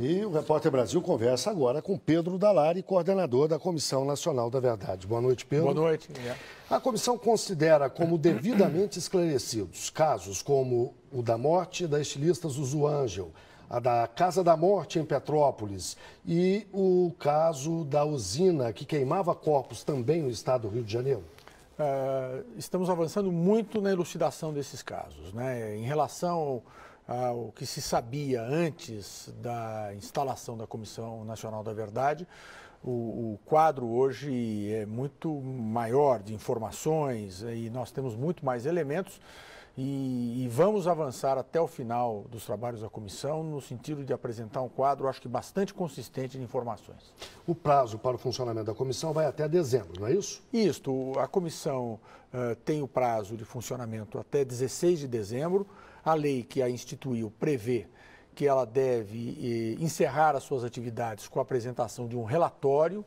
E o Repórter Brasil conversa agora com Pedro Dalari, coordenador da Comissão Nacional da Verdade. Boa noite, Pedro. Boa noite. A comissão considera como devidamente esclarecidos casos como o da morte da estilista Zuzu Angel, a da Casa da Morte em Petrópolis e o caso da usina que queimava corpos também no estado do Rio de Janeiro. Uh, estamos avançando muito na elucidação desses casos. Né? Em relação ao que se sabia antes da instalação da Comissão Nacional da Verdade, o, o, quadro hoje é muito maior de informações e nós temos muito mais elementos e, e, vamos avançar até o final dos trabalhos da comissão no sentido de apresentar um quadro, acho que bastante consistente de informações. O prazo para o funcionamento da comissão vai até dezembro, não é isso? Isto, a comissão uh, tem o prazo de funcionamento até 16 de dezembro. A lei que a instituiu prevê que ela deve eh, encerrar as suas atividades com a apresentação de um relatório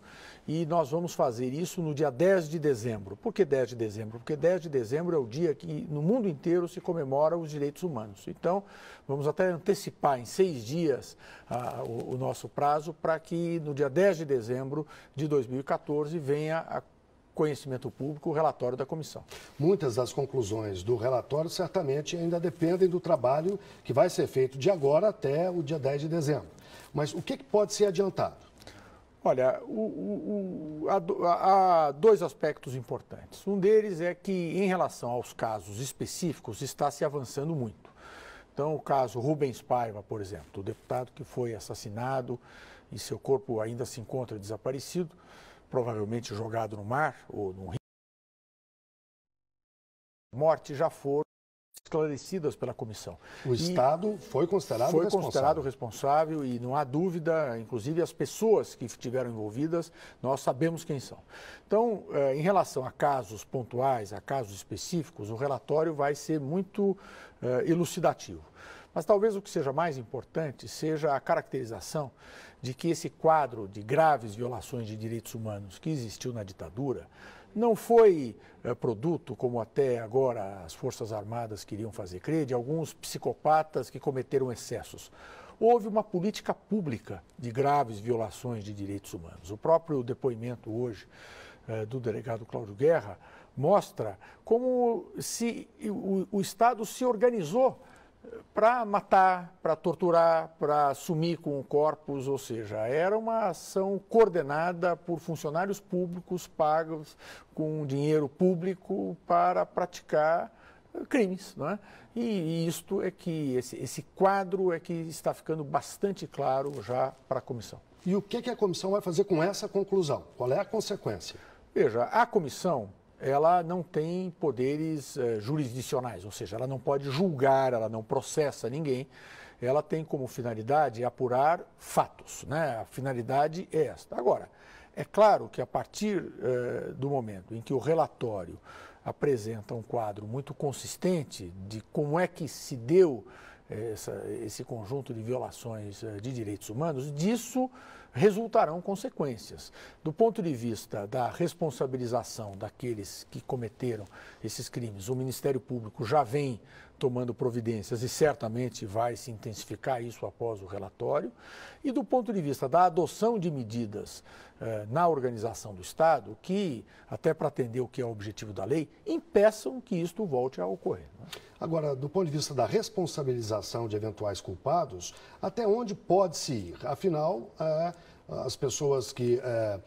e nós vamos fazer isso no dia 10 de dezembro. Por que 10 de dezembro? Porque 10 de dezembro é o dia que no mundo inteiro se comemora os direitos humanos. Então, vamos até antecipar em seis dias ah, o, o nosso prazo para que no dia 10 de dezembro de 2014 venha a conhecimento público o relatório da comissão. Muitas das conclusões do relatório certamente ainda dependem do trabalho que vai ser feito de agora até o dia 10 de dezembro. Mas o que, pode ser adiantado? Olha, o, o, há, há dois aspectos importantes. Um deles é que, em relação aos casos específicos, está se avançando muito. Então, o caso Rubens Paiva, por exemplo, o deputado que foi assassinado e seu corpo ainda se encontra desaparecido, provavelmente jogado no mar ou no rio. Morte já foram esclarecidas pela comissão. O Estado foi considerado foi responsável. Foi considerado responsável e não há dúvida, inclusive as pessoas que estiveram envolvidas, nós sabemos quem são. Então, eh, em relação a casos pontuais, a casos específicos, o relatório vai ser muito eh, elucidativo. Mas talvez o que seja mais importante seja a caracterização de que esse quadro de graves violações de direitos humanos que existiu na ditadura não foi é, produto, como até agora as Forças Armadas queriam fazer crer, de alguns psicopatas que cometeram excessos. Houve uma política pública de graves violações de direitos humanos. O próprio depoimento hoje é, do delegado Cláudio Guerra mostra como se o, o Estado se organizou para matar, para torturar, para sumir com corpos, ou seja, era uma ação coordenada por funcionários públicos pagos com dinheiro público para praticar crimes, não é? E isto é que esse, esse quadro é que está ficando bastante claro já para a comissão. E o que, que a comissão vai fazer com essa conclusão? Qual é a consequência? Veja, a comissão ela não tem poderes eh, jurisdicionais, ou seja, ela não pode julgar, ela não processa ninguém. Ela tem como finalidade apurar fatos, né? A finalidade é esta. Agora, é claro que a partir eh, do momento em que o relatório apresenta um quadro muito consistente de como é que se deu essa, esse conjunto de violações eh, de direitos humanos, disso resultarão consequências. Do ponto de vista da responsabilização daqueles que cometeram esses crimes, o Ministério Público já vem tomando providências e certamente vai se intensificar isso após o relatório. E do ponto de vista da adoção de medidas eh, na organização do Estado, que, até para atender o que é o objetivo da lei, impeçam que isto volte a ocorrer. Né? Agora, do ponto de vista da responsabilização de eventuais culpados, até onde pode-se ir? Afinal, eh, as pessoas que eh,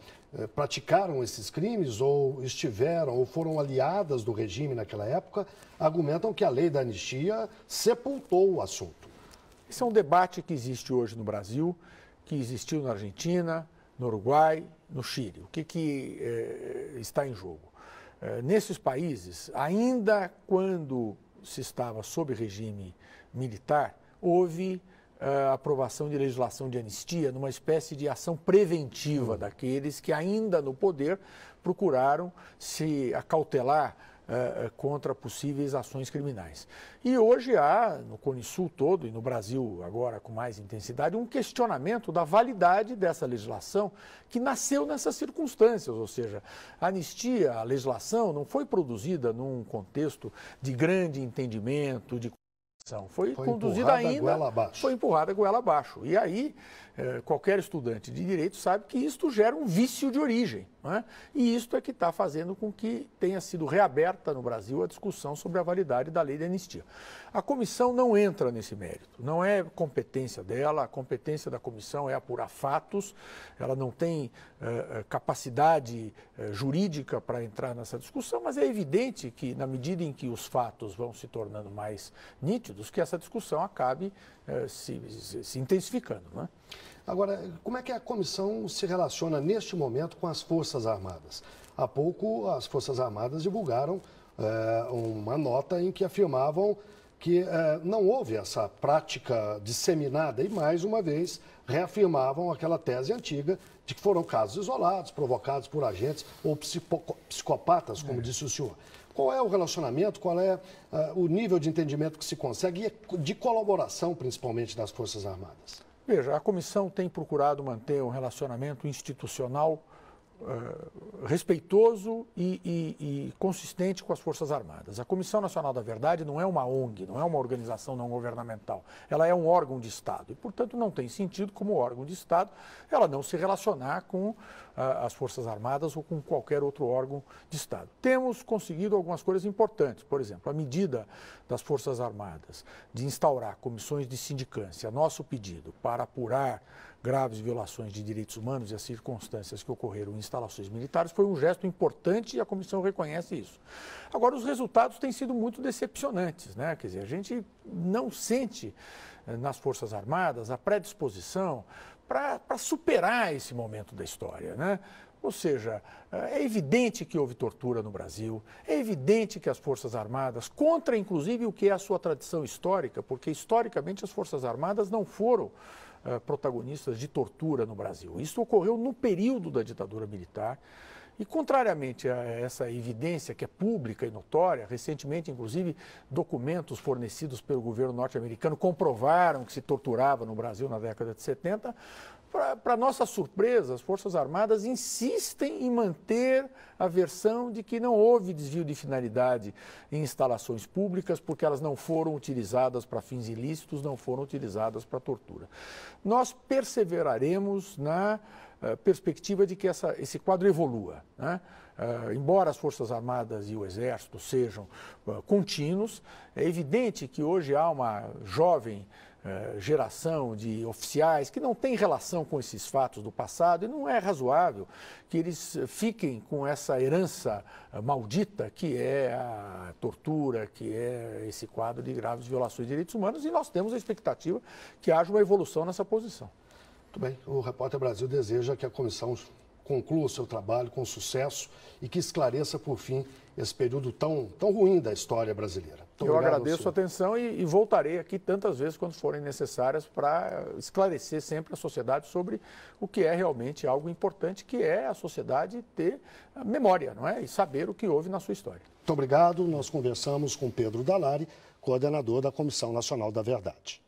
praticaram esses crimes ou estiveram ou foram aliadas do regime naquela época argumentam que a lei da anistia sepultou o assunto. Esse é um debate que existe hoje no Brasil, que existiu na Argentina, no Uruguai, no Chile. O que, que eh, está em jogo? Nesses países, ainda quando se estava sob regime militar, houve a aprovação de legislação de anistia numa espécie de ação preventiva uhum. daqueles que ainda no poder procuraram se acautelar uh, contra possíveis ações criminais. E hoje há, no Cone Sul todo e no Brasil agora com mais intensidade, um questionamento da validade dessa legislação que nasceu nessas circunstâncias, ou seja, a anistia, a legislação não foi produzida num contexto de grande entendimento, de foi, foi conduzida ainda, goela abaixo. foi empurrada goela abaixo. E aí, eh, qualquer estudante de direito sabe que isto gera um vício de origem. É? E isto é que está fazendo com que tenha sido reaberta no Brasil a discussão sobre a validade da lei de anistia. A comissão não entra nesse mérito, não é competência dela, a competência da comissão é apurar fatos, ela não tem eh, capacidade eh, jurídica para entrar nessa discussão, mas é evidente que, na medida em que os fatos vão se tornando mais nítidos, que essa discussão acabe eh, se, se, se, intensificando. Né? Agora, como é que a comissão se relaciona neste momento com as Forças Armadas? Há pouco, as Forças Armadas divulgaram uma nota em que afirmavam que eh, não houve essa prática disseminada e, mais uma vez, reafirmavam aquela tese antiga de que foram casos isolados, provocados por agentes ou psicopatas, como é. disse o senhor. Qual é o relacionamento, qual é uh, o nível de entendimento que se consegue e de colaboração, principalmente, das Forças Armadas? Veja, a comissão tem procurado manter um relacionamento institucional Uh, respeitoso e, e, e, consistente com as Forças Armadas. A Comissão Nacional da Verdade não é uma ONG, não é uma organização não governamental. Ela é um órgão de Estado e, portanto, não tem sentido, como órgão de Estado, ela não se relacionar com uh, as Forças Armadas ou com qualquer outro órgão de Estado. Temos conseguido algumas coisas importantes. Por exemplo, a medida das Forças Armadas de instaurar comissões de sindicância, nosso pedido para apurar graves violações de direitos humanos e as circunstâncias que ocorreram em instalações militares foi um gesto importante e a comissão reconhece isso. Agora, os resultados têm sido muito decepcionantes, né? Quer dizer, a gente não sente eh, nas Forças Armadas a predisposição para superar esse momento da história, né? Ou seja, eh, é evidente que houve tortura no Brasil, é evidente que as Forças Armadas, contra inclusive o que é a sua tradição histórica, porque historicamente as Forças Armadas não foram uh, protagonistas de tortura no Brasil. Isso ocorreu no período da ditadura militar. E, contrariamente a essa evidência que é pública e notória, recentemente, inclusive, documentos fornecidos pelo governo norte-americano comprovaram que se torturava no Brasil na década de 70. Para nossa surpresa, as Forças Armadas insistem em manter a versão de que não houve desvio de finalidade em instalações públicas, porque elas não foram utilizadas para fins ilícitos, não foram utilizadas para tortura. Nós perseveraremos na perspectiva de que essa, esse quadro evolua. Né? Uh, embora as Forças Armadas e o Exército sejam uh, contínuos, é evidente que hoje há uma jovem eh, geração de oficiais que não tem relação com esses fatos do passado e não é razoável que eles fiquem com essa herança eh, maldita que é a tortura, que é esse quadro de graves violações de direitos humanos e nós temos a expectativa que haja uma evolução nessa posição. Muito bem. O Repórter Brasil deseja que a comissão conclua o seu trabalho com sucesso e que esclareça, por fim, esse período tão, tão ruim da história brasileira. Muito Eu agradeço a atenção e, e, voltarei aqui tantas vezes quando forem necessárias para esclarecer sempre a sociedade sobre o que é realmente algo importante, que é a sociedade ter memória, não é? E saber o que houve na sua história. Muito obrigado. Nós conversamos com Pedro Dalari, coordenador da Comissão Nacional da Verdade.